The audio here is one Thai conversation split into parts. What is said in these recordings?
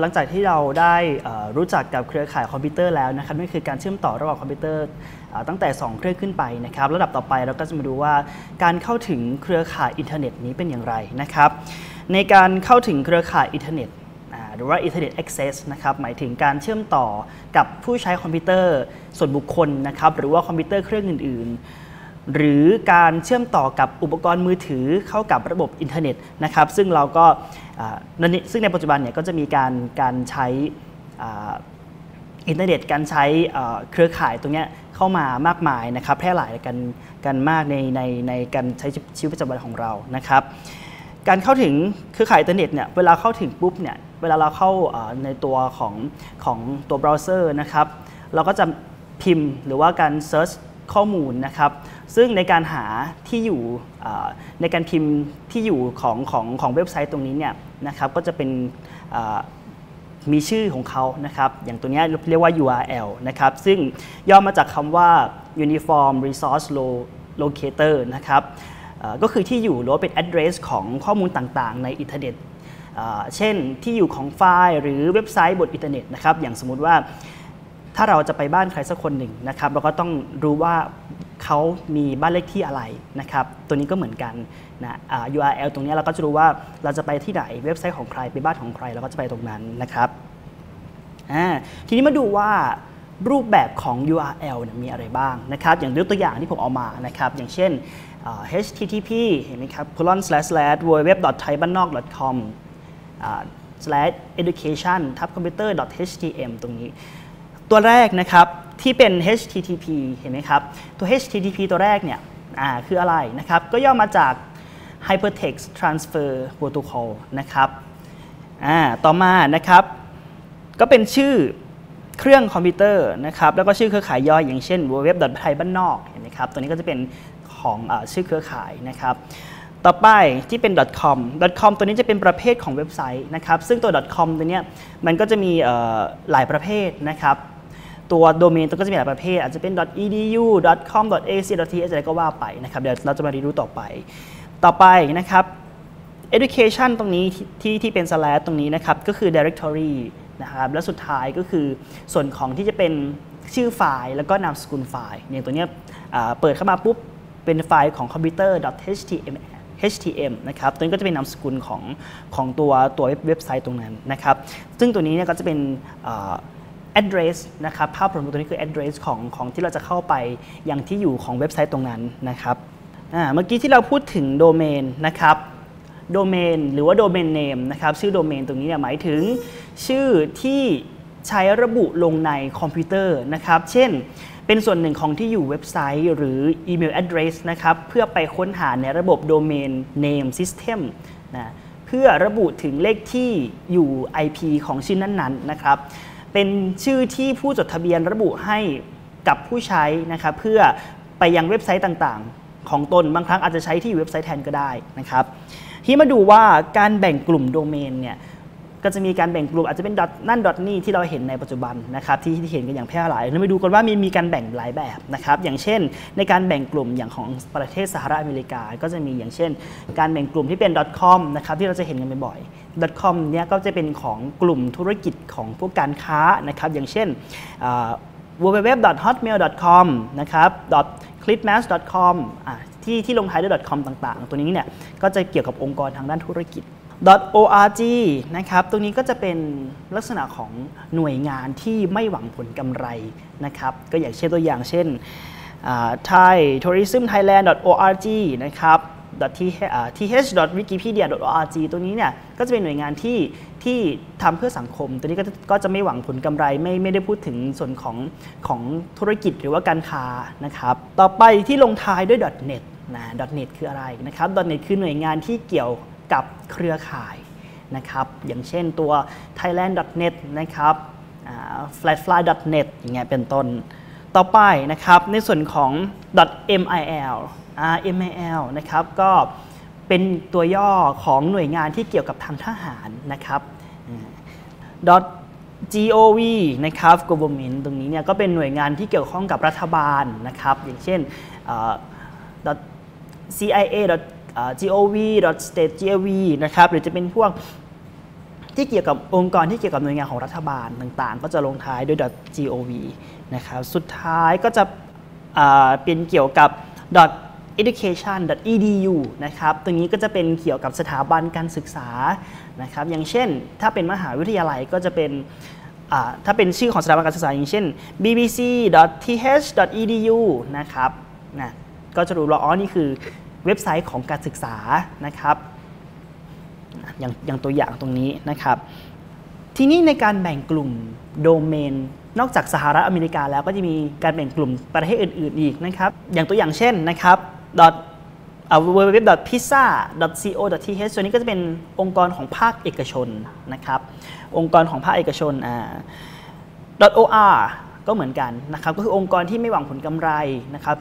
หลังจากที่เราได้รู้จักกับเครือข่ายคอมพิวเตอร์แล้วนะครับนั่นคือการเชื่อมต่อระหว่างคอมพิวเตอร์ตั้งแต่ 2 เครื่องขึ้นไปนะครับระดับต่อไปเราก็จะมาดูว่าการเข้าถึงเครือข่ายอินเทอร์เน็ตนี้เป็นอย่างไรนะครับ ในการเข้าถึงเครือข่ายอินเทอร์เน็ตหรือว่า Internet Access นะครับหมายถึงการเชื่อมต่อกับผู้ใช้คอมพิวเตอร์ส่วนบุคคลนะครับหรือว่าคอมพิวเตอร์เครื่องอื่นๆ หรือการเชื่อมต่อกับอุปกรณ์มือถือเข้ากับระบบอินเทอร์เน็ตนะครับซึ่งเราก็ซึ่งในปัจจุบันเนี่ยก็จะมีการการใช้อินเทอร์เน็ตการใช้เครือข่ายตรงนี้เข้ามามากมายนะครับแพร่หลายกันกันมากในในในการใช้ชีวิตประจำวันของเรานะครับ การเข้าถึงเครือข่ายอินเทอร์เน็ตเนี่ยเวลาเข้าถึงปุ๊บเนี่ยเวลาเราเข้าในตัวของของตัวเบราว์เซอร์นะครับเราก็จะพิมพ์หรือว่าการ search ข้อมูลนะครับ ซึ่งในการหาที่อยู่ในการพิมพ์ที่อยู่ของของของเว็บไซต์ตรงนี้เนี่ยนะครับก็จะเป็นมีชื่อของเขานะครับ อย่างตัวนี้เรียกว่า URL นะครับ ซึ่งย่อมาจากคำว่า Uniform Resource Locator นะครับก็คือที่อยู่หรือเป็น address ของข้อมูลต่างๆ ในอินเทอร์เน็ต เช่นที่อยู่ของไฟล์หรือเว็บไซต์บนอินเทอร์เน็ตนะครับ อย่างสมมุติว่า ถ้าเราจะไปบ้านใครสักคนหนึ่งนะครับ เราก็ต้องรู้ว่าเขามีบ้านเลขที่อะไรนะครับ ตัวนี้ก็เหมือนกันนะ URL ตรงนี้เราก็จะรู้ว่าเราจะไปที่ไหนเว็บไซต์ของใครไปบ้านของใครเราก็จะไปตรงนั้นนะครับทีนี้มาดูว่ารูปแบบของ URL มีอะไรบ้างนะครับ อย่างยกตัวอย่างที่ผมเอามานะครับ อย่างเช่น http เห็นไหมครับ colon slash slash www thai ban nok com slash education ทับ computer htm ตรงนี้ ตัวแรกนะครับที่เป็น http เห็นไหมครับ ตัว http ตัวแรกเนี่ยคืออะไรนะครับ ก็ย่อมาจาก hypertext transfer protocol นะครับต่อมานะครับ ก็เป็นชื่อเครื่องคอมพิวเตอร์นะครับ แล้วก็ชื่อเครือข่ายย่อยอย่างเช่น www thai ban nok เห็นไหมครับ ตัวนี้ก็จะเป็นของอชื่อเครือข่ายนะครับ ต่อไปที่เป็น .com .com ตัวนี้จะเป็นประเภทของเว็บไซต์นะครับ ซึ่งตัว .com ตัวนี้มันก็จะมีหลายประเภทนะครับ ตัวโดเมนตัวก็จะมีหลายประเภท อาจจะเป็น .edu .com .ac .th อะไรก็ว่าไปนะครับเดี๋ยวเราจะมาเรียนรู้ต่อไป ต่อไปนะครับ education ตรงนี้ที่ที่เป็น slash ตรงนี้นะครับ ก็คือ directory นะครับและสุดท้ายก็คือส่วนของที่จะเป็นชื่อไฟล์แล้วก็นามสกุลไฟล์เนี่ยตัวนี้เปิดเข้ามาปุ๊บเป็นไฟล์ของคอมพิวเตอร์ .html HTM นะครับ ตัวนี้ก็จะเป็นนามสกุลของของตัวตัวเว็บไซต์ตรงนั้นนะครับ ซึ่งตัวนี้เนี่ยก็จะเป็น address นะครับภาพรวมตัวนี้คือ address ของของที่เราจะเข้าไปยังที่อยู่ของเว็บไซต์ตรงนั้นนะครับเมื่อกี้ที่เราพูดถึงโดเมนนะครับโดเมนหรือว่าโดเมนเนมนะครับชื่อโดเมนตรงนี้เนี่ยหมายถึงชื่อที่ใช้ระบุลงในคอมพิวเตอร์นะครับ เช่น เป็นส่วนหนึ่งของที่อยู่เว็บไซต์หรืออีเมล address นะครับ เพื่อไปค้นหาในระบบ domain name system นะเพื่อระบุถึงเลขที่อยู่ IP ของชื่อนั้นๆนะครับ เป็นชื่อที่ผู้จดทะเบียนระบุให้กับผู้ใช้นะครับ เพื่อไปยังเว็บไซต์ต่างๆ ของตนบางครั้งอาจจะใช้ที่เว็บไซต์แทนก็ได้นะครับ ที่มาดูว่าการแบ่งกลุ่มโดเมนเนี่ย ก็จะมีการแบ่งกลุ่มอาจจะเป็นดอทนั่นดอทนี่ที่เราเห็นในปัจจุบันนะครับที่ที่เห็นกันอย่างแพร่หลายเราไปดูกันว่ามีมีการแบ่งหลายแบบนะครับอย่างเช่น ในการแบ่งกลุ่มอย่างของประเทศสหรัฐอเมริกา ก็จะมีอย่างเช่น การแบ่งกลุ่มที่เป็น .com นะครับที่เราจะเห็นกันบ่อย .com เนี่ยก็จะเป็นของกลุ่มธุรกิจของพวกการค้านะครับอย่างเช่น www.hotmail.com นะครับ clipmas.com ที่ที่ลงท้ายด้วย .com ต่าง ๆ ตัวนี้เนี่ยก็จะเกี่ยวกับองค์กรทางด้านธุรกิจ .org นะครับ ตรงนี้ก็จะเป็นลักษณะของหน่วยงานที่ไม่หวังผลกำไรนะครับ ก็อย่างเช่นตัวอย่างเช่น Thai Tourism Thailand org นะครับ th.wikipedia.org ตัวนี้เนี่ยก็จะเป็นหน่วยงานที่ที่ทำเพื่อสังคม ตัวนี้ก็ก็จะไม่หวังผลกำไรไม่ไม่ได้พูดถึงส่วนของของธุรกิจหรือว่าการค้านะครับ ต่อไปที่ลงท้ายด้วย .net นะ .net คืออะไรนะครับ .net คือหน่วยงานที่เกี่ยว กับเครือข่ายนะครับอย่างเช่นตัว thailand.net นะครับ flatfly.net อย่างเงี้ยเป็นต้น ต่อไปนะครับในส่วนของ .mil mil นะครับก็เป็นตัวย่อของหน่วยงานที่เกี่ยวกับทางทหารนะครับ gov นะครับ government ตรงนี้เนี่ยก็เป็นหน่วยงานที่เกี่ยวข้องกับรัฐบาลนะครับ อย่างเช่น cia gov state gov นะครับหรือจะเป็นพวกที่เกี่ยวกับองค์กรที่เกี่ยวกับหน่วยงานของรัฐบาลต่างๆ ก็จะลงท้ายด้วย .gov นะครับสุดท้ายก็จะเป็นเกี่ยวกับ education.edu นะครับตรงนี้ก็จะเป็นเกี่ยวกับสถาบันการศึกษานะครับอย่างเช่น ถ้าเป็นมหาวิทยาลัยก็จะเป็นถ้าเป็นชื่อของสถาบันการศึกษาอย่างเช่น bbc.th.edu นะครับนะก็จะรู้ว่าอ๋อนี่คือ เว็บไซต์ของการศึกษานะครับอย่างอย่างตัวอย่างตรงนี้นะครับ ทีนี้ในการแบ่งกลุ่มโดเมน นอกจากสหรัฐอเมริกาแล้วก็จะมีการแบ่งกลุ่มประเทศอื่น ๆ อีกนะครับ อย่างตัวอย่างเช่นนะครับ www.pizza.co.th ส่วนนี้ก็จะเป็นองค์กรของภาคเอกชนนะครับ องค์กรของภาคเอกชนอ่า .or ก็เหมือนกันนะครับ ก็คือองค์กรที่ไม่หวังผลกำไรนะครับ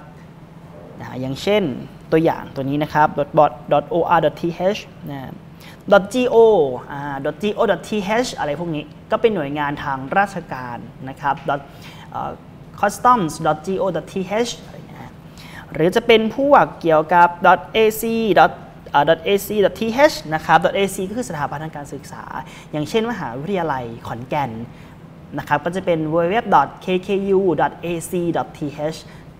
นะอย่างเช่นตัวอย่างตัวนี้นะครับ .or.th นะ .go อ่า .go.th อะไรพวกนี้ก็เป็นหน่วยงานทางราชการนะครับ .customs.go.th หรือจะเป็นพวกเกี่ยวกับ .ac .ac.th นะครับ .ac ก็คือสถาบันทางการศึกษา อย่างเช่นมหาวิทยาลัยขอนแก่นนะครับก็จะเป็น www.kku.ac.th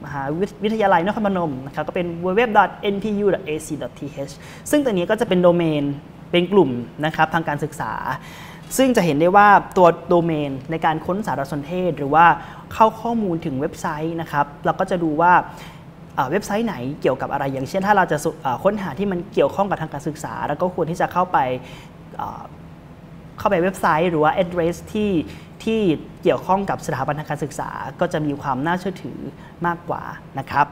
มหาวิทยาลัยนครพนมนะครับก็เป็น www.npu.ac.th ซึ่งตัวนี้ก็จะเป็นโดเมนเป็นกลุ่มนะครับทางการศึกษา ซึ่งจะเห็นได้ว่าตัวโดเมนในการค้นสารสนเทศ หรือว่าเข้าข้อมูลถึงเว็บไซต์นะครับเราก็จะดูว่าเว็บไซต์ไหนเกี่ยวกับอะไร อย่างเช่น ถ้าเราจะค้นหาที่มันเกี่ยวข้องกับทางการศึกษา แล้วก็ควรที่จะเข้าไปเข้าไปเว็บไซต์ หรือว่า address ที่ ที่เกี่ยวข้องกับสถาบันทางการศึกษา ก็จะมีความน่าเชื่อถือมากกว่านะครับ